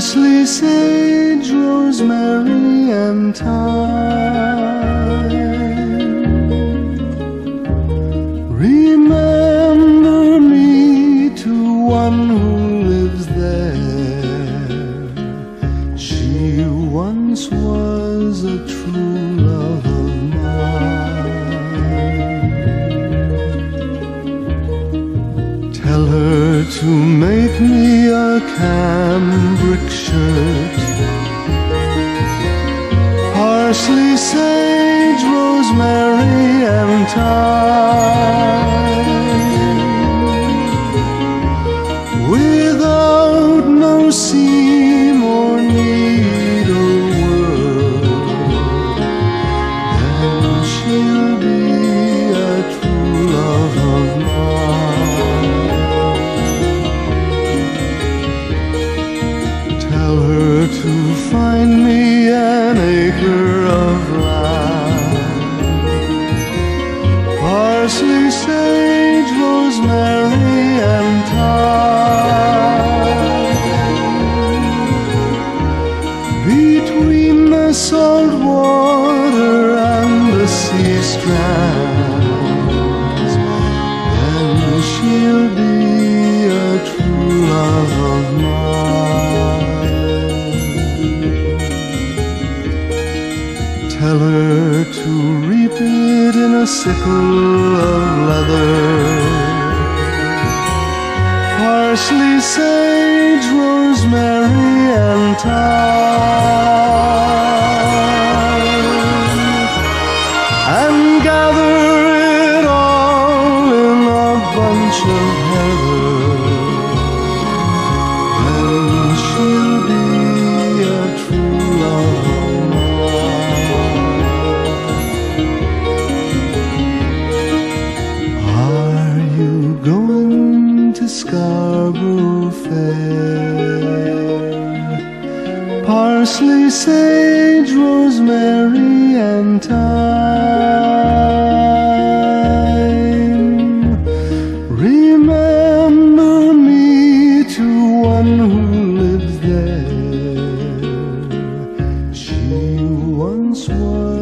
Parsley, sage, rosemary, and thyme. Remember me to one who lives there. She once was a true love Tell her to make me a cambric shirt. Parsley, sage, rosemary, and thyme. Parsley, sage, rosemary, and thyme. Between the salt water and the sea strands, then she'll be a true love of mine. It in a sickle of leather. Parsley, sage, rosemary, and thyme. And gather it all in a bunch of heather. sorrow fair. Parsley, sage, rosemary, and thyme. Remember me to one who lives there. She once was.